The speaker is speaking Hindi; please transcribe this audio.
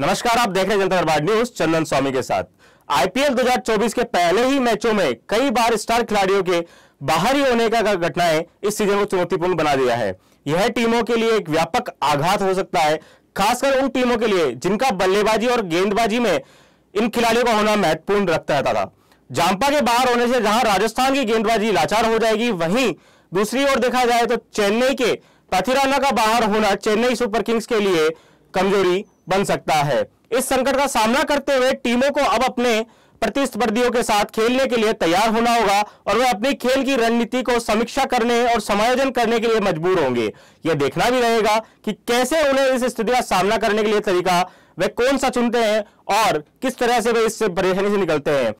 नमस्कार, आप देख रहे हैं जनता दरबार न्यूज़ चंदन स्वामी के साथ। आईपीएल 2024 के पहले ही मैचों में कई बार स्टार खिलाड़ियों के बाहरी होने का घटनाएँ इस सीज़न को चुनौतीपूर्ण बना दिया है। यह टीमों के लिए एक व्यापक आघात हो सकता है, खासकर उन टीमों के लिए जिनका बल्लेबाजी और गेंदबाजी में इन खिलाड़ियों का होना महत्वपूर्ण रखता है था। जांपा के बाहर होने से जहाँ राजस्थान की गेंदबाजी लाचार हो जाएगी, वहीं दूसरी ओर देखा जाए तो चेन्नई के पथिराना का बाहर होना चेन्नई सुपर किंग्स के लिए कमज़ोरी बन सकता है। इस संकट का सामना करते हुए टीमों को अब अपने प्रतिस्पर्धियों के साथ खेलने के लिए तैयार होना होगा और वे अपनी खेल की रणनीति को समीक्षा करने और समायोजन करने के लिए मजबूर होंगे। यह देखना भी रहेगा कि कैसे उन्हें इस स्थिति का सामना करने के लिए तरीका वे कौन सा चुनते हैं और किस तरह से वे इससे परेशानी से निकलते हैं।